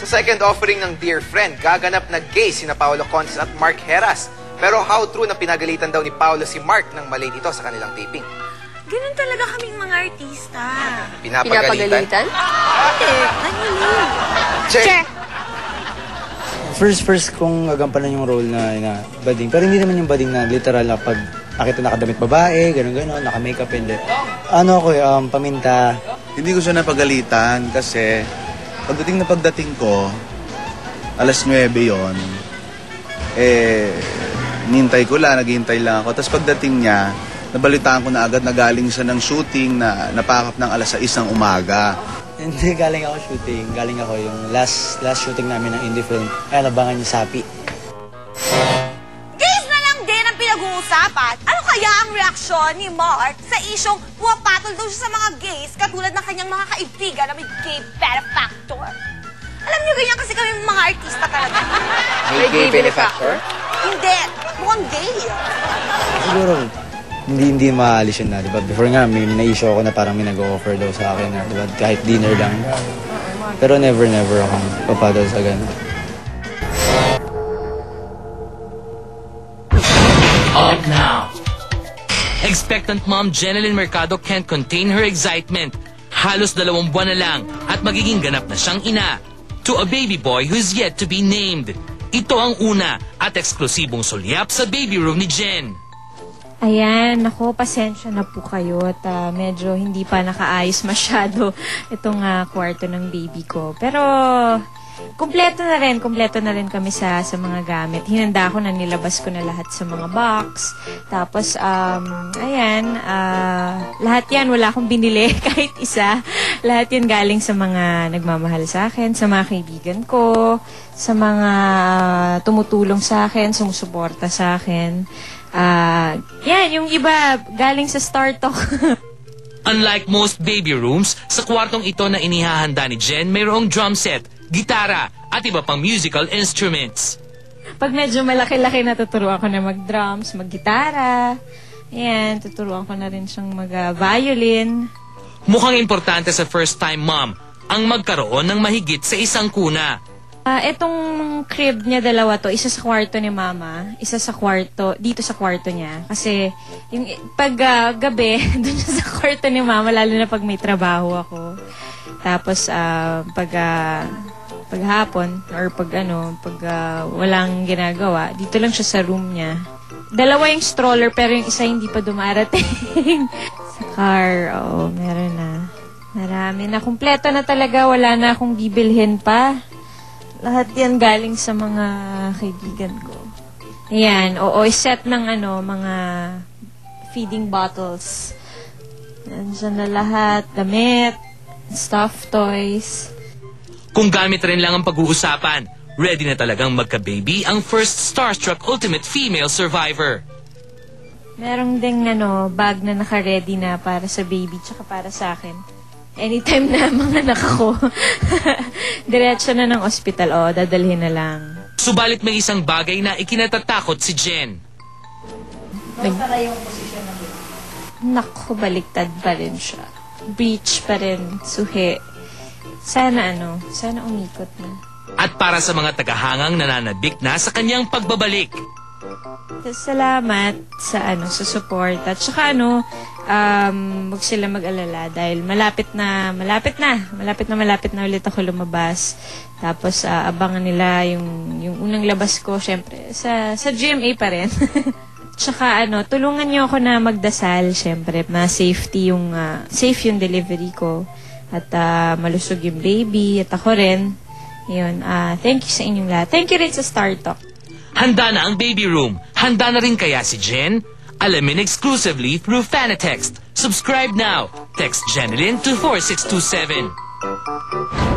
Sa second offering ng Dear Friend, gaganap na gay sina Paolo Contes at Mark Heras. Pero how true na pinagalitan daw ni Paolo si Mark nang mali ito sa kanilang taping? Ganun talaga kaming mga artista. Pinapagalitan? Ate, nangiling. Check! First, first kong agampanan yung role na, na bading. Pero hindi naman yung bading na literal na pag nakita nakadamit babae, gano'n gano'n, naka-makeup, hindi. Ano ako eh, um, paminta. Hindi ko siya napagalitan kasi pagdating na pagdating ko, alas 9 yon eh, nintay ko lang, naghihintay lang ako. Tapos pagdating niya, nabalitaan ko na agad na galing siya ng shooting na napakap ng alas 6 ng umaga. Hindi, galing ako shooting. Galing ako yung last last shooting namin ng indie film. Ay, labangan yung Sapi. Gays na lang din ang pinag-uusapan. Kaya ang reaksyon ni Mark sa isyong pumapatol daw siya sa mga gays katulad ng kanyang mga kaibigan na may gay benefactor? Alam niyo, ganyan kasi kami mga artista talaga. May gay benefactor? Hindi, mukhang gay. Siguro, hindi hindi maalis yun na, di ba? Before nga, may na-issue ako na parang may nag-offer daw sa akin na, di ba? Kahit dinner lang. Pero never, never akong papadal sa ganun. Up now. Expectant mom Jeneline Mercado can't contain her excitement. Halos dalawang buwan na lang at magiging ganap na siyang ina to a baby boy who's yet to be named. Ito ang una at eksklusibong sulyap sa baby room ni Jen. Ayan, nako, pasensya na po kayo at ah, medyo hindi pa nakaayos masyado itong ah, kwarto ng baby ko. Pero, kumpleto na rin, kumpleto na rin kami sa, sa mga gamit. Hinanda ko na, nilabas ko na lahat sa mga box. Tapos, um, ayan, ah, lahat yan, wala akong binili kahit isa. Lahat yan galing sa mga nagmamahal sa akin, sa mga kaibigan ko, sa mga tumutulong sa akin, sumusuporta sa akin. Ah, yan, yung iba galing sa Star Talk. Unlike most baby rooms, sa kwartong ito na inihahanda ni Jen, mayroong drum set, gitara, at iba pang musical instruments. Pag medyo malaki-laki, natuturuan ko na mag-drums, mag-gitara. Ayan, tuturuan ko na rin siyang mag-violin. Mukhang importante sa first-time mom ang magkaroon ng mahigit sa isang kuna. Ah, etong crib niya dalawa to, isa sa kwarto ni mama, isa sa kwarto, dito sa kwarto niya. Kasi, yung pag ah, gabi, dun siya sa kwarto ni mama, lalo na pag may trabaho ako. Tapos, ah, pag, ah, pag hapon, or pag ano, pag ah, walang ginagawa, dito lang siya sa room niya. Dalawa yung stroller, pero yung isa hindi pa dumarating. sa car, oo, meron na. Marami na. Kumpleto na talaga. Wala na akong bibilhin pa. Lahat yan galing sa mga kaibigan ko. Ayan, oo, set ng ano, mga feeding bottles. Nandiyan na lahat, damit, stuffed toys. Kung gamit rin lang ang pag-uusapan, ready na talagang magka-baby ang first Starstruck Ultimate Female Survivor. Merong ding ano, bag na naka-ready na para sa baby tsaka para sa akin. Anytime na mga anak ako, diretso na ng ospital, o, dadalhin na lang. Subalit may isang bagay na ikinatatakot si Jen. Naku, baliktad pa rin siya. Breach pa rin, suhi. Sana ano, sana umikot na. At para sa mga tagahangang nananabik na sa kanyang pagbabalik. Salamat sa ano sa support at saka ano um wag sila mag-alala dahil malapit na malapit na malapit na malapit na ulit ako lumabas tapos ah, abangan nila yung yung unang labas ko syempre sa sa GMA pa rin Tsaka ano, tulungan niyo ako na magdasal, syempre, na safety yung, ah, safe yung delivery ko. At ah, malusog yung baby, at ako rin. Yun, ah, thank you sa inyong lahat. Thank you rin sa Star Talk. Handa na ang baby room. Handa na rin kaya si Jen? Alamin exclusively through Fanatext. Subscribe now. Text Jenilyn to 4627.